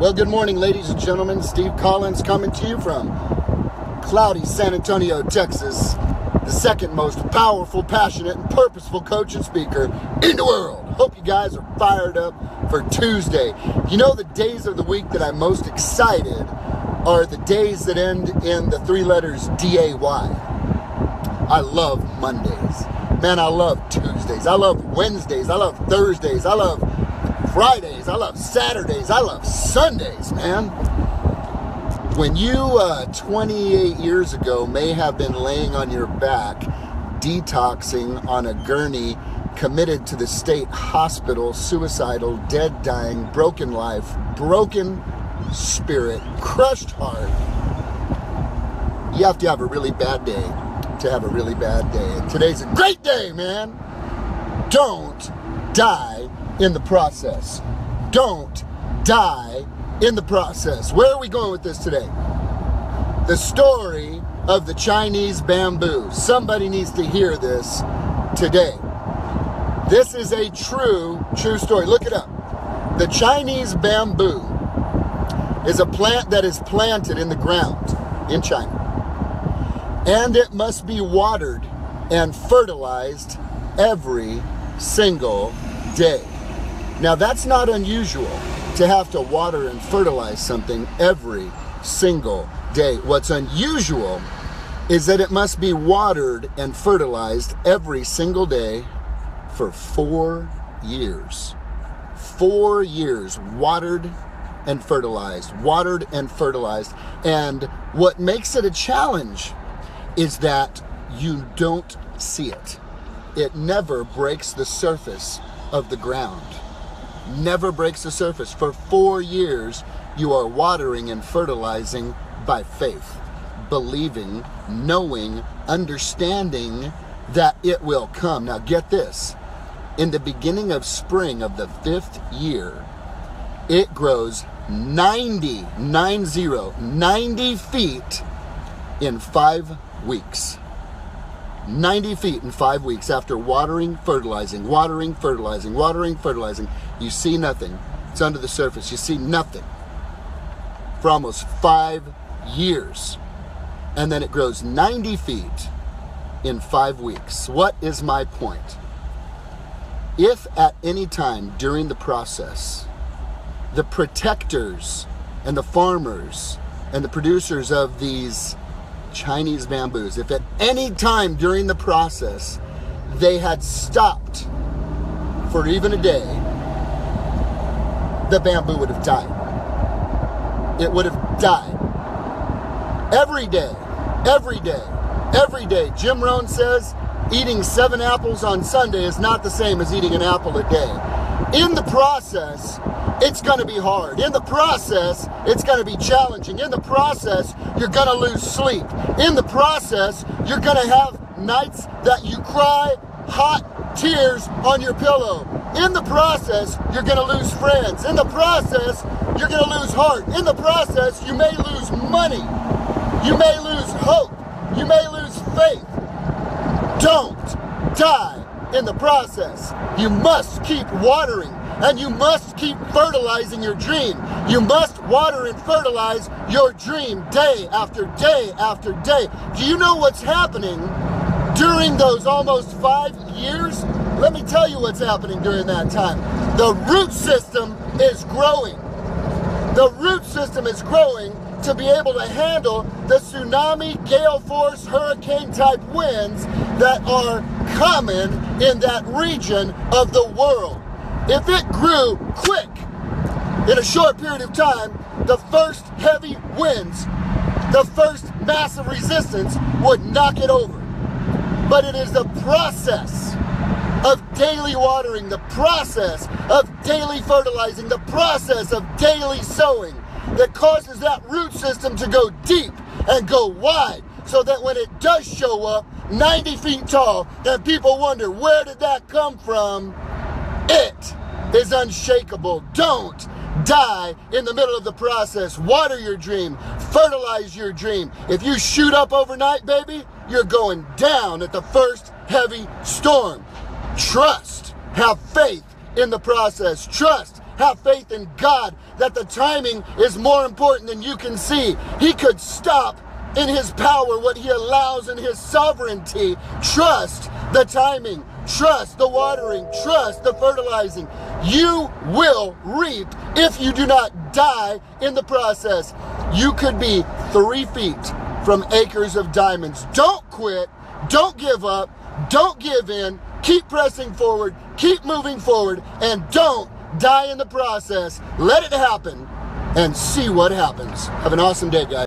Well, good morning, ladies and gentlemen. Steve Collins coming to you from cloudy San Antonio, Texas, the second most powerful, passionate, and purposeful coach and speaker in the world. Hope you guys are fired up for Tuesday. You know, the days of the week that I'm most excited are the days that end in the three letters D A Y. I love Mondays. Man, I love Tuesdays. I love Wednesdays. I love Thursdays. I love Fridays. I love Saturdays. I love Sundays, man. When you, uh, 28 years ago, may have been laying on your back, detoxing on a gurney, committed to the state hospital, suicidal, dead, dying, broken life, broken spirit, crushed heart, you have to have a really bad day to have a really bad day. And today's a great day, man. Don't die in the process. Don't die in the process. Where are we going with this today? The story of the Chinese bamboo. Somebody needs to hear this today. This is a true, true story. Look it up. The Chinese bamboo is a plant that is planted in the ground in China. And it must be watered and fertilized every single day. Now, that's not unusual to have to water and fertilize something every single day. What's unusual is that it must be watered and fertilized every single day for four years. Four years watered and fertilized, watered and fertilized. And what makes it a challenge is that you don't see it. It never breaks the surface of the ground. Never breaks the surface. For four years, you are watering and fertilizing by faith, believing, knowing, understanding that it will come. Now, get this in the beginning of spring of the fifth year, it grows 90, 90, 90 feet in five weeks. 90 feet in five weeks after watering, fertilizing, watering, fertilizing, watering, fertilizing. You see nothing. It's under the surface. You see nothing for almost five years. And then it grows 90 feet in five weeks. What is my point? If at any time during the process, the protectors and the farmers and the producers of these Chinese bamboos, if at any time during the process they had stopped for even a day, the bamboo would have died. It would have died. Every day, every day, every day. Jim Rohn says eating seven apples on Sunday is not the same as eating an apple a day. In the process, it's going to be hard. In the process, it's going to be challenging. In the process, you're going to lose sleep. In the process, you're going to have nights that you cry hot tears on your pillow. In the process, you're going to lose friends. In the process, you're going to lose heart. In the process, you may lose money. You may lose hope. You may lose faith. Don't die in the process. You must keep watering and you must keep fertilizing your dream. You must water and fertilize your dream day after day after day. Do you know what's happening during those almost five years? Let me tell you what's happening during that time. The root system is growing. The root system is growing to be able to handle the tsunami, gale force, hurricane type winds that are common in that region of the world. If it grew quick in a short period of time, the first heavy winds, the first massive resistance would knock it over. But it is the process of daily watering, the process of daily fertilizing, the process of daily sowing that causes that root system to go deep and go wide so that when it does show up 90 feet tall, then people wonder where did that come from? It is unshakable. Don't die in the middle of the process. Water your dream, fertilize your dream. If you shoot up overnight, baby, you're going down at the first heavy storm. Trust, have faith in the process. Trust, Have faith in God that the timing is more important than you can see. He could stop in his power what he allows in his sovereignty. Trust the timing. Trust the watering. Trust the fertilizing. You will reap if you do not die in the process. You could be three feet from acres of diamonds. Don't quit. Don't give up. Don't give in. Keep pressing forward. Keep moving forward. And don't die in the process. Let it happen and see what happens. Have an awesome day, guys.